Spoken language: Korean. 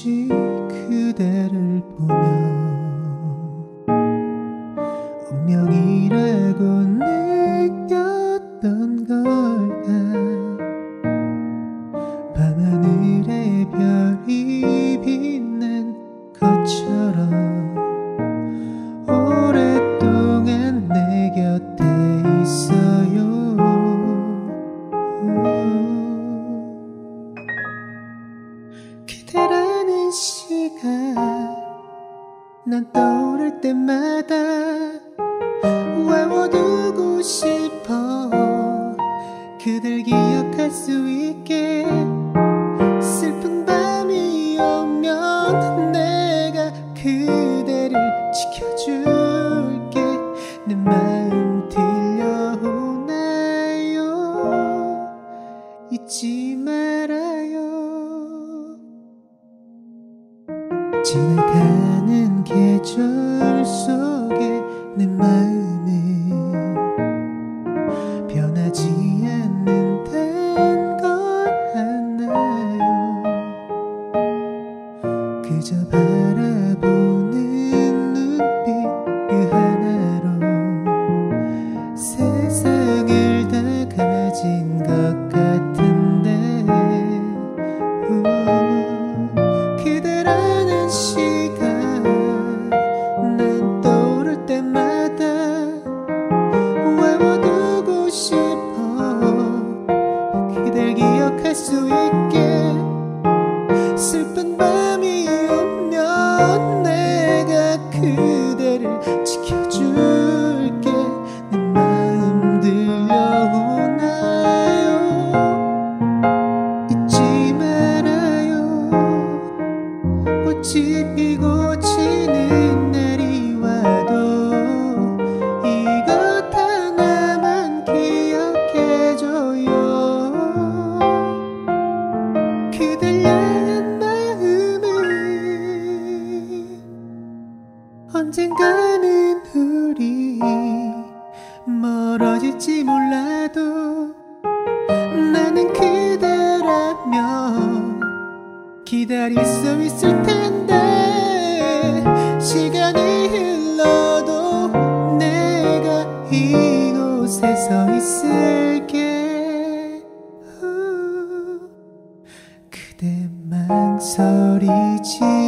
그대를 보며 난 떠오를 때마다 외워두고 싶어. 그댈 기억할 수 있게 슬픈 밤이 오면 내가 그대를 지켜줄게. 내 마음 들려오나요? 잊지 말아 지나가는 계절 속 할 수 있게 슬픈 밤이 오면 내가 그대를 지켜줄게. 내 마음 들려오나요? 잊지 말아요. 꽃이 피고 지는 언젠가는 우리 멀어질지 몰라도 나는 그대라면 기다릴 수 있을 텐데 시간이 흘러도 내가 이곳에 서 있을게. 우, 그대 망설이지